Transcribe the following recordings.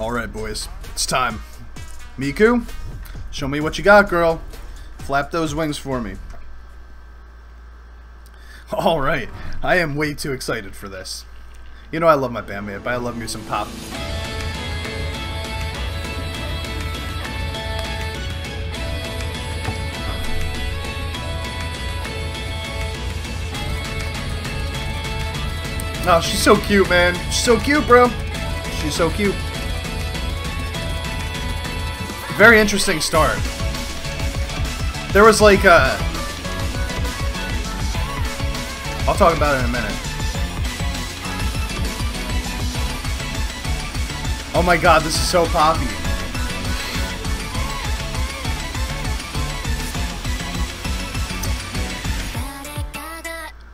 Alright, boys. It's time. Miku, show me what you got, girl. Flap those wings for me. Alright, I am way too excited for this. You know I love my Band-Maid, but I love me some pop. Oh, she's so cute, man. She's so cute, bro. She's so cute. Very interesting start. There was like a... Uh, I'll talk about it in a minute. Oh my god, this is so poppy.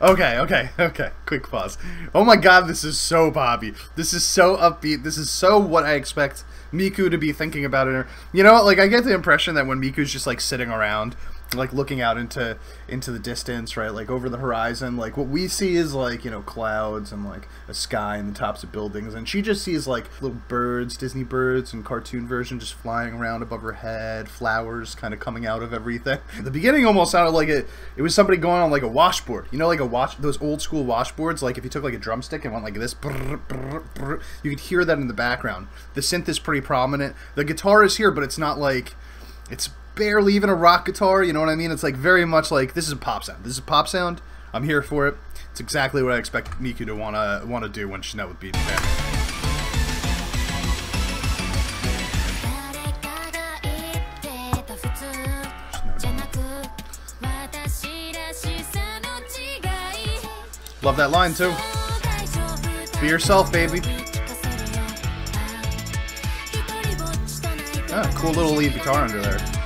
Okay, okay, okay. Quick pause. Oh my god, this is so Bobby. This is so upbeat. This is so what I expect Miku to be thinking about it. You know, like I get the impression that when Miku's just like sitting around like looking out into into the distance, right? Like over the horizon, like what we see is like you know clouds and like a sky and the tops of buildings, and she just sees like little birds, Disney birds, and cartoon version just flying around above her head, flowers kind of coming out of everything. The beginning almost sounded like it it was somebody going on like a washboard, you know, like a wash those old school washboards. Like if you took like a drumstick and went like this, brr, brr, brr, you could hear that in the background. The synth is pretty prominent. The guitar is here, but it's not like it's barely even a rock guitar. You know what I mean? It's like very much like this is a pop sound. This is a pop sound. I'm here for it. It's exactly what I expect Miku to wanna wanna do when she's not with Beaten Band. Love that line too. Be yourself, baby. Ah, cool little lead guitar under there.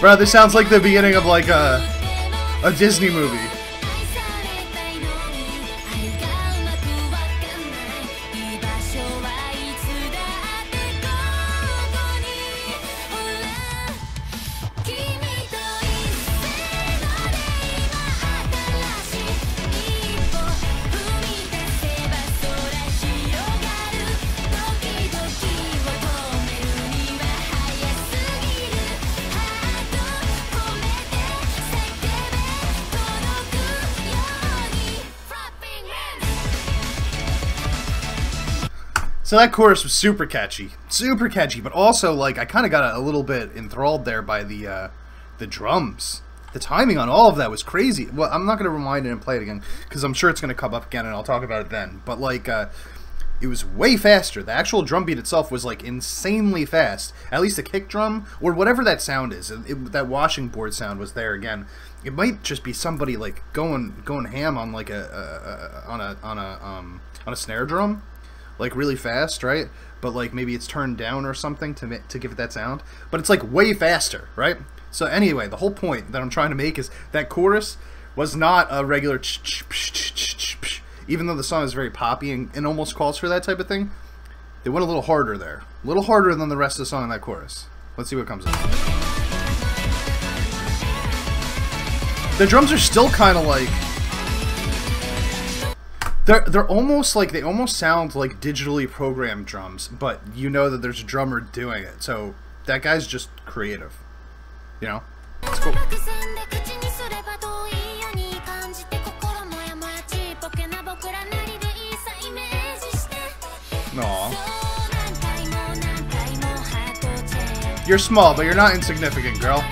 Bro, this sounds like the beginning of like a a Disney movie. So that chorus was super catchy, super catchy, but also like I kind of got a, little bit enthralled there by the uh, the drums. The timing on all of that was crazy. Well, I'm not going to rewind it and play it again because I'm sure it's going to come up again and I'll talk about it then. But like, uh, it was way faster. The actual drum beat itself was like insanely fast. At least the kick drum or whatever that sound is, it, it, that washing board sound was there again. It might just be somebody like going going ham on like a, a, a on a on a um on a snare drum like really fast, right? But like maybe it's turned down or something to to give it that sound. But it's like way faster, right? So anyway, the whole point that I'm trying to make is that chorus was not a regular even though the song is very poppy and, and almost calls for that type of thing. They went a little harder there. A little harder than the rest of the song in that chorus. Let's see what comes up. The drums are still kind of like they're they're almost like they almost sound like digitally programmed drums, but you know that there's a drummer doing it. So that guy's just creative. You know? It's cool. Aww. You're small, but you're not insignificant, girl.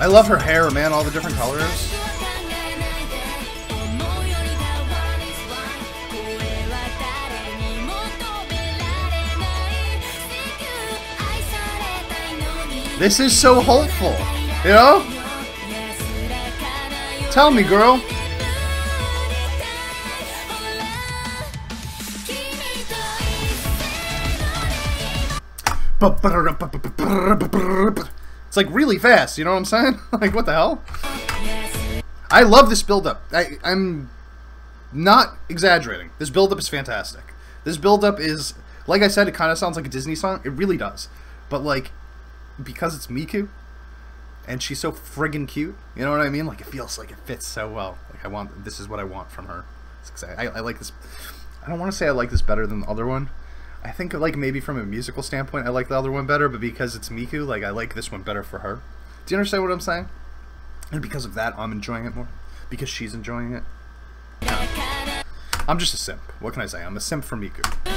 I love her hair, man, all the different colors. This is so hopeful, you know? Tell me, girl. It's like really fast, you know what I'm saying? like, what the hell? I love this build-up. I, I'm not exaggerating. This build-up is fantastic. This build-up is, like I said, it kind of sounds like a Disney song. It really does. But, like, because it's Miku, and she's so friggin' cute. You know what I mean? Like it feels like it fits so well. Like I want this is what I want from her. I, I like this. I don't want to say I like this better than the other one. I think like maybe from a musical standpoint I like the other one better, but because it's Miku, like I like this one better for her. Do you understand what I'm saying? And because of that, I'm enjoying it more. Because she's enjoying it. I'm just a simp. What can I say? I'm a simp for Miku.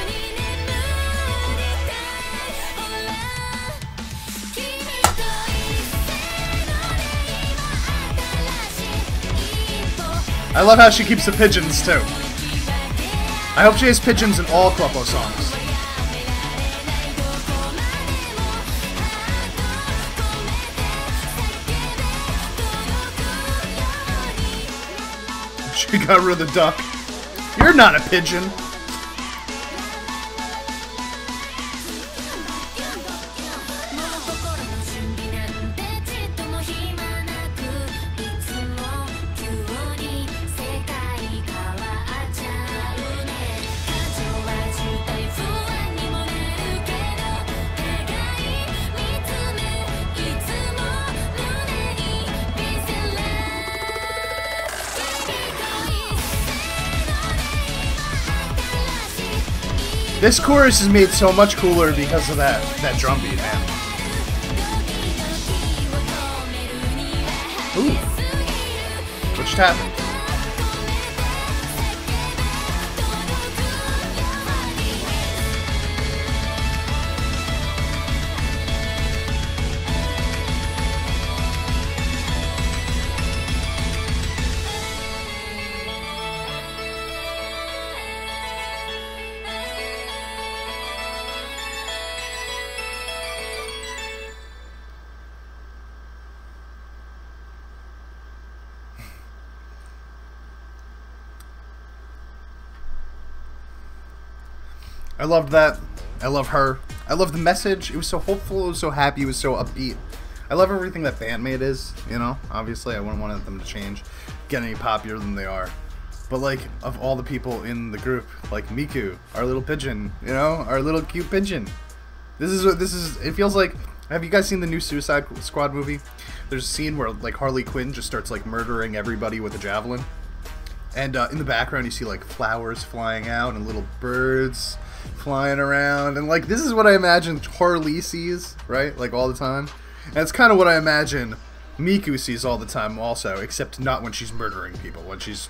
I love how she keeps the pigeons too. I hope she has pigeons in all Cluppo songs. She got rid of the duck. You're not a pigeon. This chorus is made so much cooler because of that that drum beat, man. Ooh. What just happened? I loved that. I love her. I love the message. It was so hopeful. It was so happy. It was so upbeat. I love everything that Band-Maid is. You know, obviously, I wouldn't want them to change, get any poppier than they are. But like, of all the people in the group, like Miku, our little pigeon, you know, our little cute pigeon. This is what this is. It feels like. Have you guys seen the new Suicide Squad movie? There's a scene where like Harley Quinn just starts like murdering everybody with a javelin, and uh, in the background you see like flowers flying out and little birds flying around, and like this is what I imagine Harley sees, right? Like all the time. And it's kind of what I imagine Miku sees all the time, also, except not when she's murdering people, when she's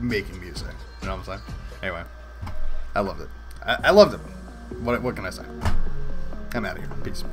making music. You know what I'm saying? Anyway, I loved it. I, I loved it. What, what can I say? I'm out of here. Peace.